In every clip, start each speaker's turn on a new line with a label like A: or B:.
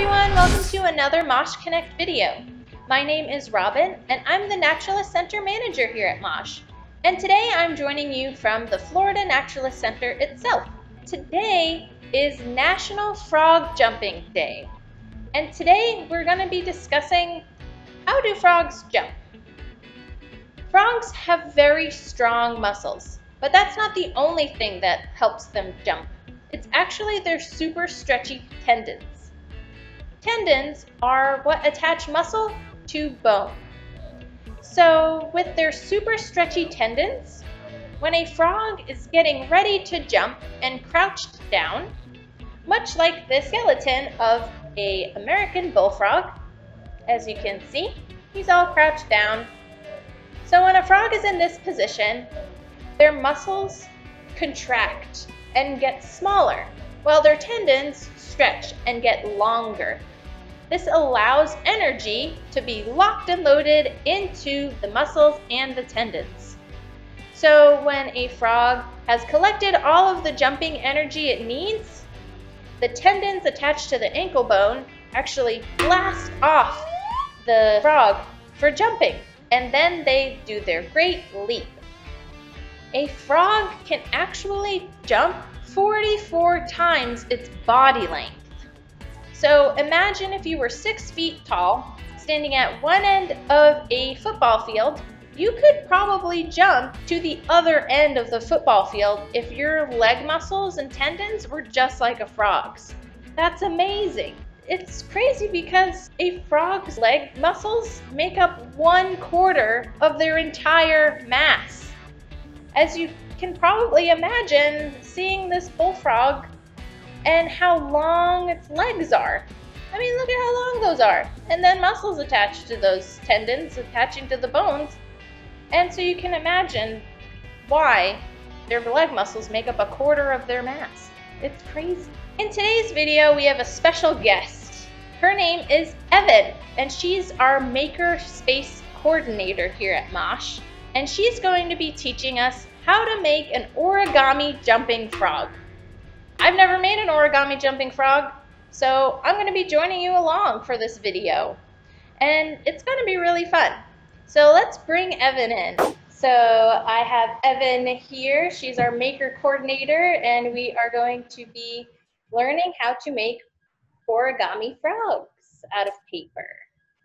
A: everyone, welcome to another Mosh Connect video. My name is Robin and I'm the Naturalist Center Manager here at Mosh. And today I'm joining you from the Florida Naturalist Center itself. Today is National Frog Jumping Day. And today we're going to be discussing how do frogs jump? Frogs have very strong muscles, but that's not the only thing that helps them jump. It's actually their super stretchy tendons. Tendons are what attach muscle to bone. So with their super stretchy tendons, when a frog is getting ready to jump and crouched down, much like the skeleton of a American bullfrog, as you can see, he's all crouched down. So when a frog is in this position, their muscles contract and get smaller, while their tendons stretch and get longer. This allows energy to be locked and loaded into the muscles and the tendons. So when a frog has collected all of the jumping energy it needs, the tendons attached to the ankle bone actually blast off the frog for jumping, and then they do their great leap. A frog can actually jump 44 times its body length. So imagine if you were six feet tall, standing at one end of a football field, you could probably jump to the other end of the football field if your leg muscles and tendons were just like a frog's. That's amazing. It's crazy because a frog's leg muscles make up one quarter of their entire mass. As you can probably imagine, seeing this bullfrog and how long its legs are. I mean, look at how long those are. And then muscles attached to those tendons attaching to the bones. And so you can imagine why their leg muscles make up a quarter of their mass. It's crazy. In today's video, we have a special guest. Her name is Evin, and she's our maker space coordinator here at Mosh. And she's going to be teaching us how to make an origami jumping frog. I've never made an origami jumping frog, so I'm going to be joining you along for this video. And it's going to be really fun. So let's bring Evin in. So I have Evin here. She's our maker coordinator, and we are going to be learning how to make origami frogs out of paper.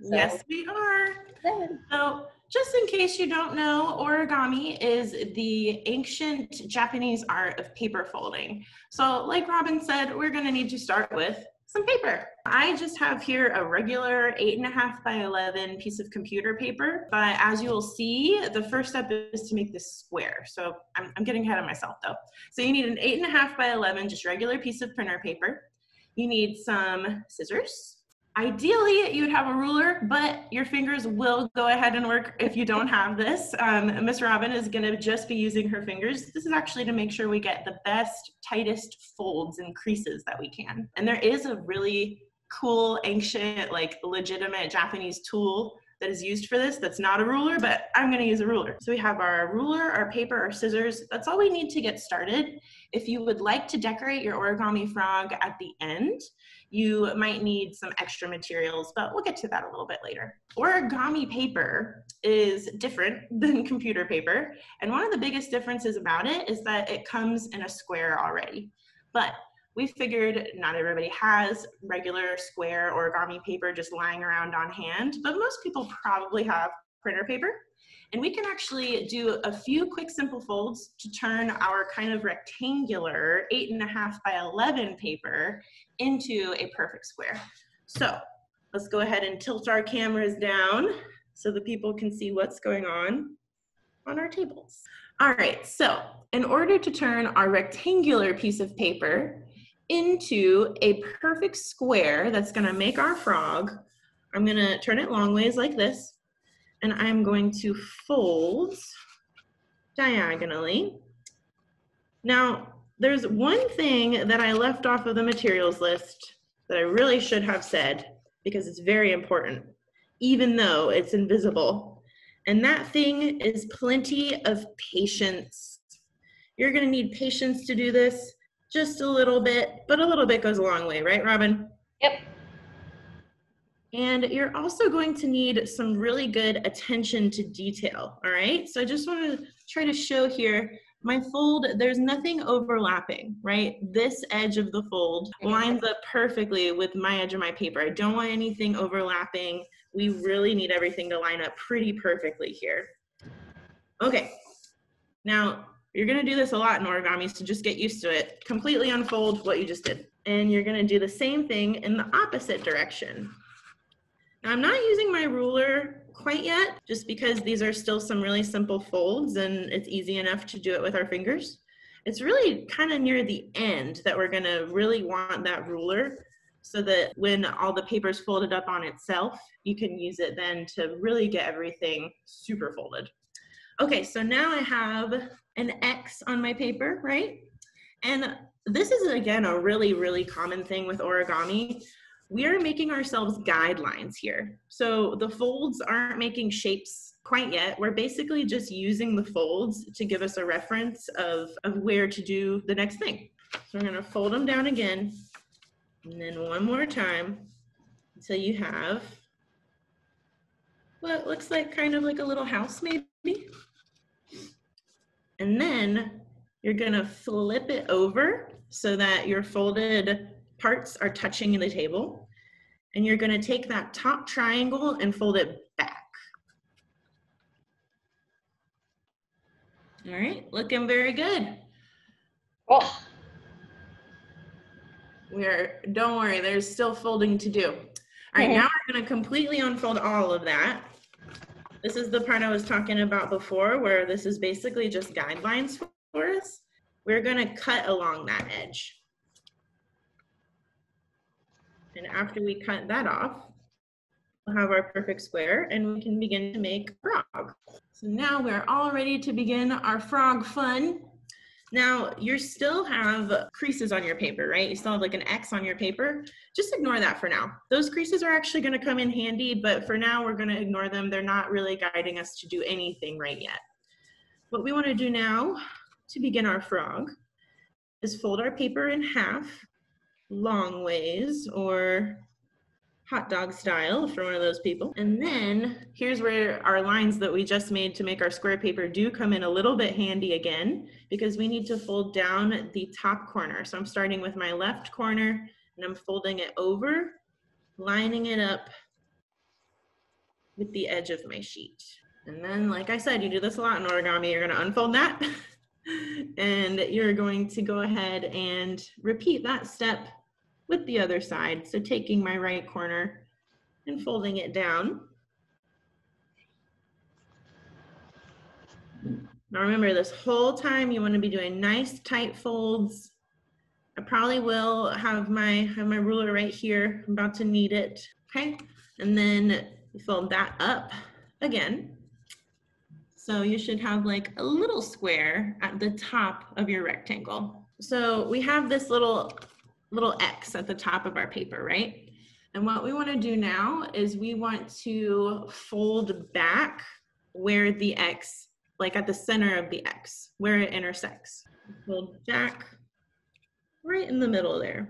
B: So, yes, we are. So just in case you don't know, origami is the ancient Japanese art of paper folding. So like Robin said, we're gonna need to start with some paper. I just have here a regular eight and a half by 11 piece of computer paper, but as you will see, the first step is to make this square. So I'm, I'm getting ahead of myself though. So you need an eight and a half by 11, just regular piece of printer paper. You need some scissors, Ideally, you'd have a ruler, but your fingers will go ahead and work if you don't have this. Um, Miss Robin is gonna just be using her fingers. This is actually to make sure we get the best, tightest folds and creases that we can. And there is a really cool, ancient, like legitimate Japanese tool that is used for this that's not a ruler, but I'm gonna use a ruler. So we have our ruler, our paper, our scissors. That's all we need to get started. If you would like to decorate your origami frog at the end, you might need some extra materials, but we'll get to that a little bit later. Origami paper is different than computer paper. And one of the biggest differences about it is that it comes in a square already. But we figured not everybody has regular square origami paper just lying around on hand, but most people probably have printer paper. And we can actually do a few quick simple folds to turn our kind of rectangular eight and a half by 11 paper into a perfect square. So let's go ahead and tilt our cameras down so the people can see what's going on on our tables. All right, so in order to turn our rectangular piece of paper into a perfect square that's gonna make our frog, I'm gonna turn it long ways like this and I'm going to fold diagonally. Now, there's one thing that I left off of the materials list that I really should have said because it's very important, even though it's invisible. And that thing is plenty of patience. You're gonna need patience to do this, just a little bit, but a little bit goes a long way, right, Robin?
A: Yep.
B: And you're also going to need some really good attention to detail, all right? So I just wanna try to show here, my fold, there's nothing overlapping, right? This edge of the fold lines up perfectly with my edge of my paper. I don't want anything overlapping. We really need everything to line up pretty perfectly here. Okay, now you're gonna do this a lot in origami, so just get used to it. Completely unfold what you just did. And you're gonna do the same thing in the opposite direction. Now I'm not using my ruler quite yet, just because these are still some really simple folds and it's easy enough to do it with our fingers. It's really kind of near the end that we're gonna really want that ruler so that when all the paper's folded up on itself, you can use it then to really get everything super folded. Okay, so now I have an X on my paper, right? And this is again a really, really common thing with origami we are making ourselves guidelines here. So the folds aren't making shapes quite yet. We're basically just using the folds to give us a reference of, of where to do the next thing. So we're gonna fold them down again, and then one more time until you have what looks like kind of like a little house maybe. And then you're gonna flip it over so that your folded parts are touching the table. And you're gonna take that top triangle and fold it back. All right, looking very good.
A: Oh.
B: We're, don't worry, there's still folding to do. All right, mm-hmm. now we're gonna completely unfold all of that. This is the part I was talking about before where this is basically just guidelines for us. We're gonna cut along that edge. And after we cut that off, we'll have our perfect square and we can begin to make frog. So now we're all ready to begin our frog fun. Now you still have creases on your paper, right? You still have like an X on your paper. Just ignore that for now. Those creases are actually gonna come in handy, but for now we're gonna ignore them. They're not really guiding us to do anything right yet. What we wanna do now to begin our frog is fold our paper in half long ways or hot dog style for one of those people. And then here's where our lines that we just made to make our square paper do come in a little bit handy again because we need to fold down the top corner. So I'm starting with my left corner and I'm folding it over, lining it up with the edge of my sheet. And then, like I said, you do this a lot in origami. You're gonna unfold that and you're going to go ahead and repeat that step with the other side. So taking my right corner and folding it down. Now remember this whole time you wanna be doing nice tight folds. I probably will have my, have my ruler right here. I'm about to need it, okay? And then fold that up again. So you should have like a little square at the top of your rectangle. So we have this little, little X at the top of our paper, right? And what we wanna do now is we want to fold back where the X, like at the center of the X, where it intersects. Fold back right in the middle there.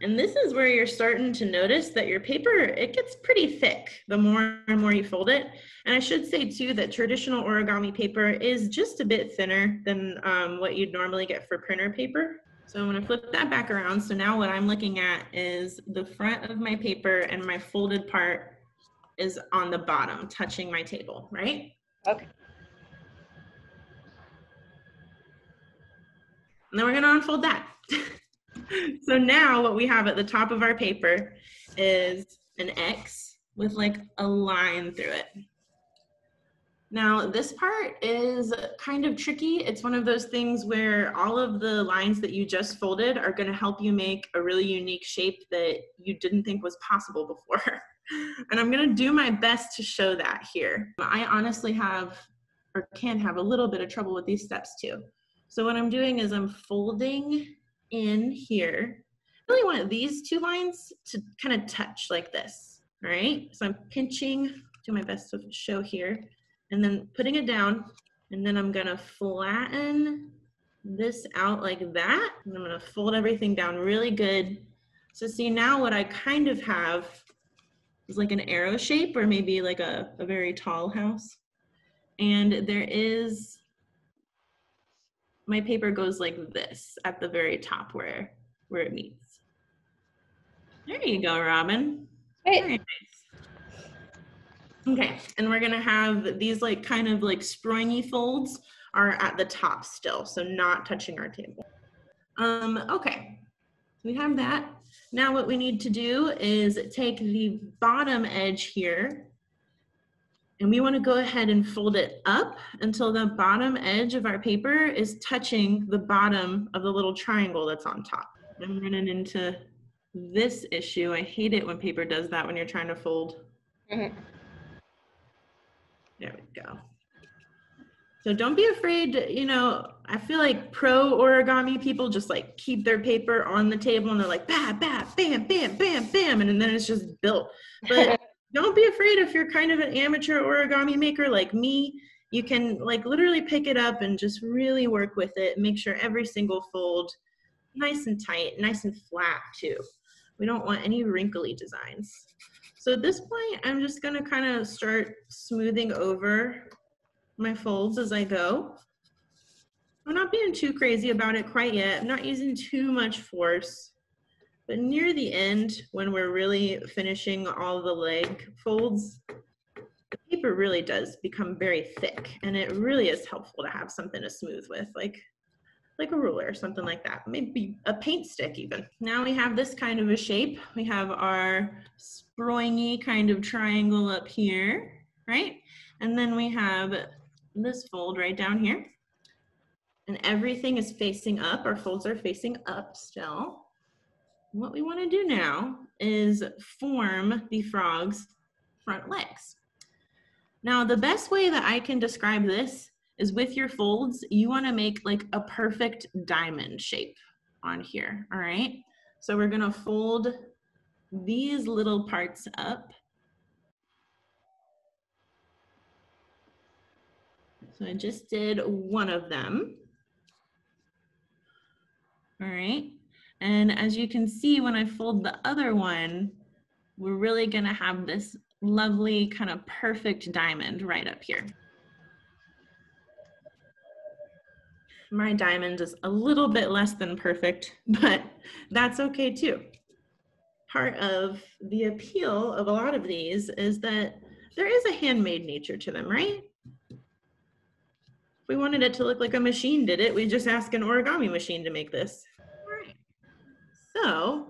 B: And this is where you're starting to notice that your paper, it gets pretty thick the more and more you fold it. And I should say too that traditional origami paper is just a bit thinner than um, what you'd normally get for printer paper. So I'm gonna flip that back around. So now what I'm looking at is the front of my paper and my folded part is on the bottom, touching my table, right?
A: Okay.
B: And then we're gonna unfold that. so now what we have at the top of our paper is an X with like a line through it. Now this part is kind of tricky. It's one of those things where all of the lines that you just folded are gonna help you make a really unique shape that you didn't think was possible before. and I'm gonna do my best to show that here. I honestly have, or can have a little bit of trouble with these steps too. So what I'm doing is I'm folding in here. I really want these two lines to kind of touch like this, all right? So I'm pinching, do my best to show here, and then putting it down, and then I'm gonna flatten this out like that, and I'm gonna fold everything down really good So see now what I kind of have is like an arrow shape or maybe like a, a very tall house. And there is, my paper goes like this at the very top where, where it meets. There you go, Robin. Very nice. Okay, and we're gonna have these like kind of like springy folds are at the top still, so not touching our table. Um, okay, we have that. Now what we need to do is take the bottom edge here and we want to go ahead and fold it up until the bottom edge of our paper is touching the bottom of the little triangle that's on top. I'm running into this issue. I hate it when paper does that when you're trying to fold.
A: Mhm.
B: There we go. So don't be afraid, you know, I feel like pro origami people just like keep their paper on the table and they're like, bam, bam, bam, bam, bam, bam, and then it's just built. But don't be afraid if you're kind of an amateur origami maker like me. You can like literally pick it up and just really work with it. Make sure every single fold nice and tight, nice and flat too. We don't want any wrinkly designs. So at this point, I'm just gonna kind of start smoothing over my folds as I go. I'm not being too crazy about it quite yet. I'm not using too much force. But near the end, when we're really finishing all the leg folds, the paper really does become very thick and it really is helpful to have something to smooth with, like, like a ruler or something like that. Maybe a paint stick even. Now we have this kind of a shape. We have our springy kind of triangle up here, right? And then we have this fold right down here. And everything is facing up. Our folds are facing up still. What we want to do now is form the frog's front legs. Now, the best way that I can describe this is with your folds, you want to make like a perfect diamond shape on here, all right? So we're going to fold these little parts up So I just did one of them. All right. And as you can see, when I fold the other one, we're really gonna have this lovely kind of perfect diamond right up here. My diamond is a little bit less than perfect, but that's okay too. Part of the appeal of a lot of these is that there is a handmade nature to them, right? If we wanted it to look like a machine did it, we just ask an origami machine to make this. So,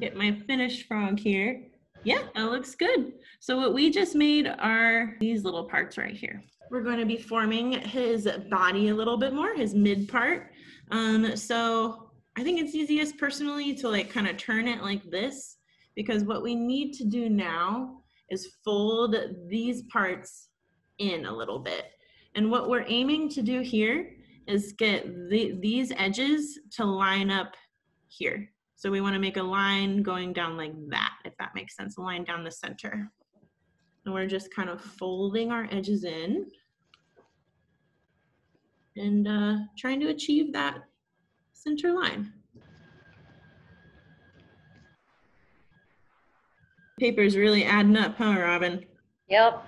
B: get my finished frog here. Yeah, that looks good. So what we just made are these little parts right here. We're going to be forming his body a little bit more, his mid part. Um, so I think it's easiest personally to like kind of turn it like this because what we need to do now is fold these parts in a little bit. And what we're aiming to do here is get the, these edges to line up here. So we wanna make a line going down like that, if that makes sense, a line down the center. And we're just kind of folding our edges in and uh, trying to achieve that center line. Paper's really adding up, huh, Robin?
A: Yep.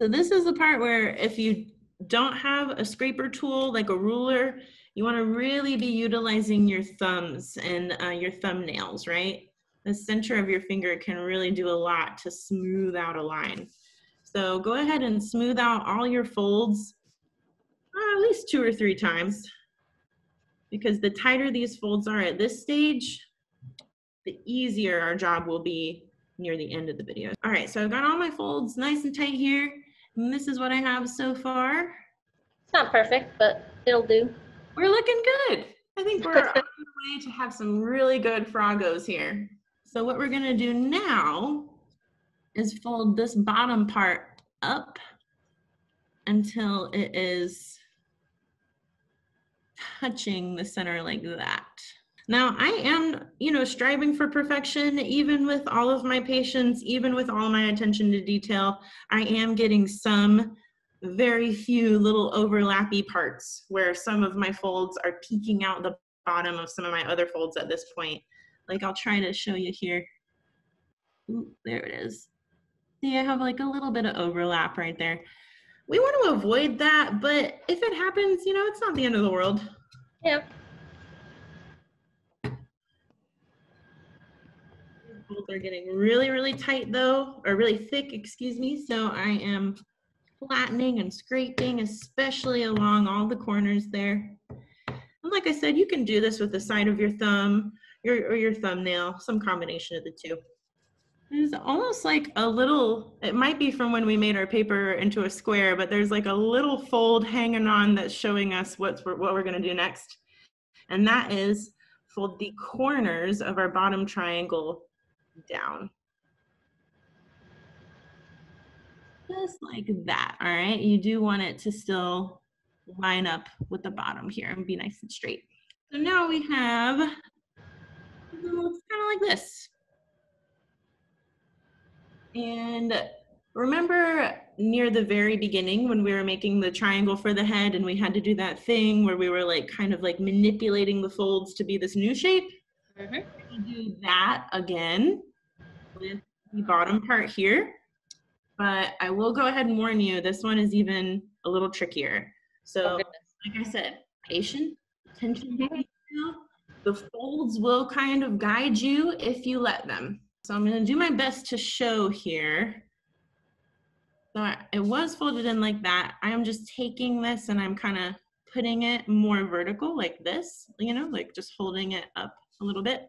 B: So this is the part where if you don't have a scraper tool like a ruler, you want to really be utilizing your thumbs and uh, your thumbnails, right? The center of your finger can really do a lot to smooth out a line. So go ahead and smooth out all your folds uh, at least two or three times because the tighter these folds are at this stage, the easier our job will be near the end of the video. All right, so I've got all my folds nice and tight here. And this is what I have so far.
A: It's not perfect, but it'll do.
B: We're looking good. I think we're on the way to have some really good frogos here. So what we're gonna do now is fold this bottom part up until it is touching the center like that. Now, I am, you know, striving for perfection, even with all of my patience, even with all my attention to detail. I am getting some very few little overlappy parts where some of my folds are peeking out the bottom of some of my other folds at this point. like I'll try to show you here. Ooh, there it is. See, I have like a little bit of overlap right there. We want to avoid that, but if it happens, you know, it's not the end of the world. Folds are getting really, really tight though, or really thick, excuse me. So I am flattening and scraping, especially along all the corners there. And like I said, you can do this with the side of your thumb your, or your thumbnail, some combination of the two. It's almost like a little, it might be from when we made our paper into a square, but there's like a little fold hanging on that's showing us what's, what we're gonna do next. And that is fold the corners of our bottom triangle down. Just like that, all right? You do want it to still line up with the bottom here and be nice and straight. So now we have, it looks kind of like this. And remember near the very beginning when we were making the triangle for the head and we had to do that thing where we were like kind of like manipulating the folds to be this new shape? Mm -hmm. Do that again with the bottom part here. But I will go ahead and warn you, this one is even a little trickier. So oh, like I said, patient, attention. The folds will kind of guide you if you let them. So I'm gonna do my best to show here. So it was folded in like that. I'm just taking this and I'm kind of putting it more vertical like this, you know, like just holding it up a little bit.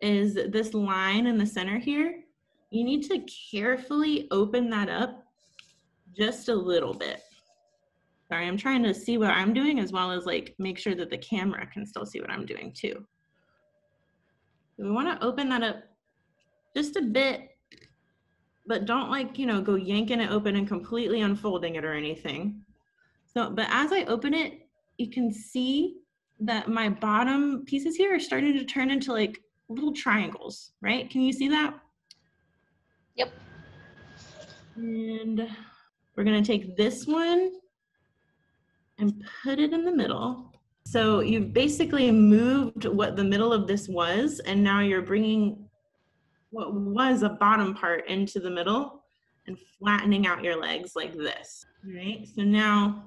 B: Is this line in the center here, you need to carefully open that up just a little bit. Sorry, I'm trying to see what I'm doing as well as like make sure that the camera can still see what I'm doing too. we wanna open that up just a bit, but don't like, you know, go yanking it open and completely unfolding it or anything. So, but as I open it, you can see that my bottom pieces here are starting to turn into like little triangles, right? Can you see that?
A: Yep.
B: And we're gonna take this one and put it in the middle. So you've basically moved what the middle of this was, and now you're bringing what was a bottom part into the middle and flattening out your legs like this, right? So now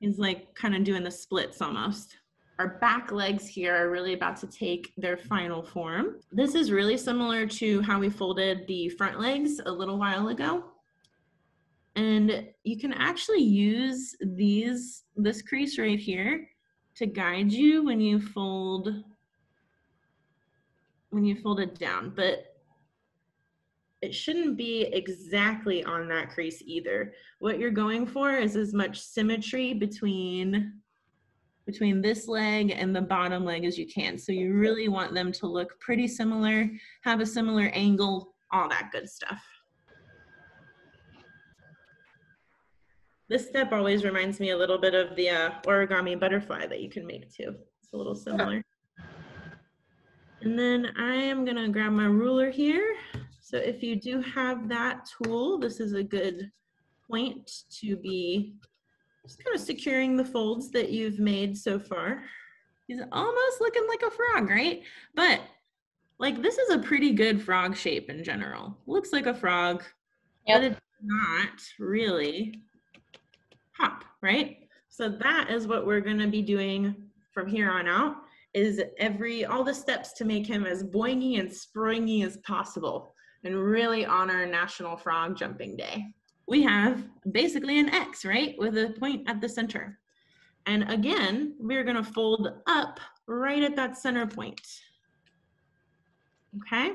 B: is like kind of doing the splits almost. Our back legs here are really about to take their final form. This is really similar to how we folded the front legs a little while ago. And you can actually use these, this crease right here to guide you when you fold, when you fold it down. But it shouldn't be exactly on that crease either. What you're going for is as much symmetry between between this leg and the bottom leg as you can. So you really want them to look pretty similar, have a similar angle, all that good stuff. This step always reminds me a little bit of the uh, origami butterfly that you can make too. It's a little similar. And then I am gonna grab my ruler here so if you do have that tool, this is a good point to be just kind of securing the folds that you've made so far. He's almost looking like a frog, right? But like this is a pretty good frog shape in general. Looks like a frog, yep. but it's not really hop, right? So that is what we're gonna be doing from here on out is every, all the steps to make him as boingy and springy as possible and really honor National Frog Jumping Day. We have basically an X, right, with a point at the center. And again, we're gonna fold up right at that center point. Okay?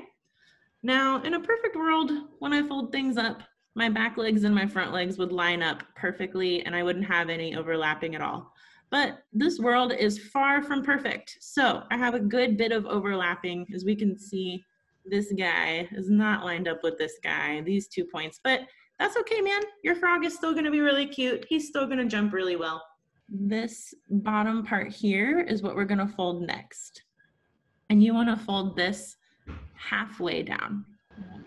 B: Now, in a perfect world, when I fold things up, my back legs and my front legs would line up perfectly and I wouldn't have any overlapping at all. But this world is far from perfect. So I have a good bit of overlapping as we can see this guy is not lined up with this guy, these two points, but that's okay, man. Your frog is still gonna be really cute. He's still gonna jump really well. This bottom part here is what we're gonna fold next. And you wanna fold this halfway down.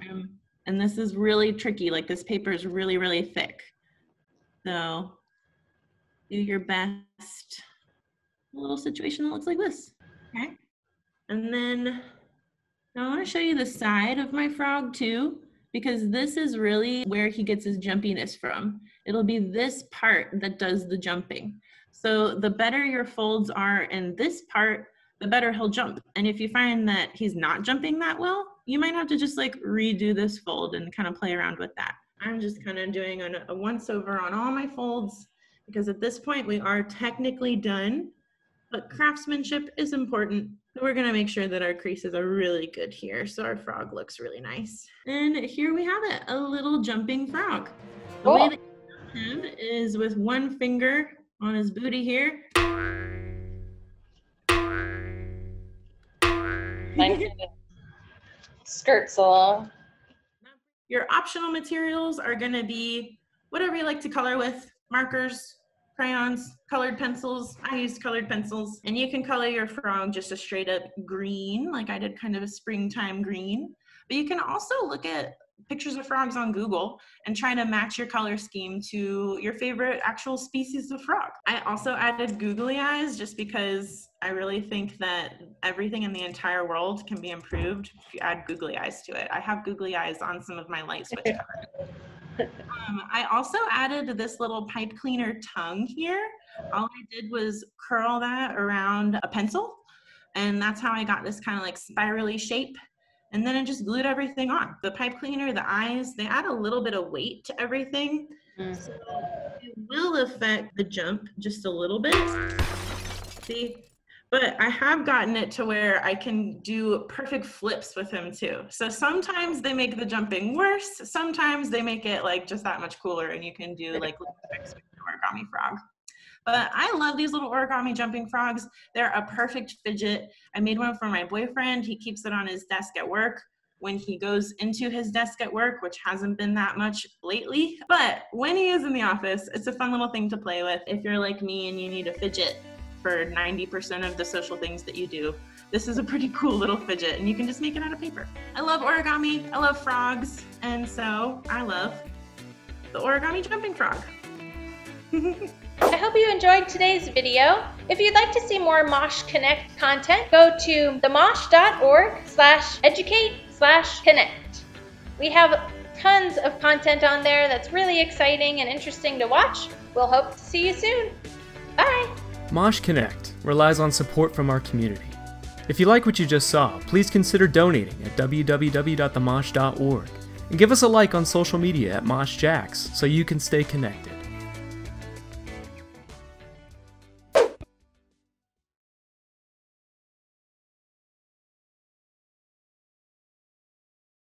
B: Um, and this is really tricky, like this paper is really, really thick. So do your best. A little situation that looks like this, okay? And then I want to show you the side of my frog too, because this is really where he gets his jumpiness from. It'll be this part that does the jumping. So the better your folds are in this part, the better he'll jump. And if you find that he's not jumping that well, you might have to just like redo this fold and kind of play around with that. I'm just kind of doing a, a once over on all my folds because at this point we are technically done, but craftsmanship is important. We're gonna make sure that our creases are really good here so our frog looks really nice. And here we have it, a little jumping frog. The
A: Cool.
B: way oh. that you him is with one finger on his booty here.
A: Skirts along.
B: Your optional materials are going to be whatever you like to color with markers, crayons, colored pencils. I use colored pencils. And you can color your frog just a straight up green, like I did kind of a springtime green. But you can also look at pictures of frogs on Google and try to match your color scheme to your favorite actual species of frog. I also added googly eyes just because I really think that everything in the entire world can be improved if you add googly eyes to it. I have googly eyes on some of my light switch. Um, I also added this little pipe cleaner tongue here. All I did was curl that around a pencil, and that's how I got this kind of like spirally shape. And then I just glued everything on. The pipe cleaner, the eyes, they add a little bit of weight to everything.
A: Mm.
B: So it will affect the jump just a little bit. See? But I have gotten it to where I can do perfect flips with him too. So sometimes they make the jumping worse. Sometimes they make it like just that much cooler and you can do like tricks with the origami frog. But I love these little origami jumping frogs. They're a perfect fidget. I made one for my boyfriend. He keeps it on his desk at work when he goes into his desk at work, which hasn't been that much lately. But when he is in the office, it's a fun little thing to play with. If you're like me and you need a fidget for 90% of the social things that you do, this is a pretty cool little fidget and you can just make it out of paper. I love origami, I love frogs, and so I love the origami jumping frog.
A: I hope you enjoyed today's video. If you'd like to see more Mosh Connect content, go to themosh.org slash educate slash connect. We have tons of content on there that's really exciting and interesting to watch. We'll hope to see you soon. Bye!
C: Mosh Connect relies on support from our community. If you like what you just saw, please consider donating at www.themosh.org and give us a like on social media at MoshJax so you can stay connected.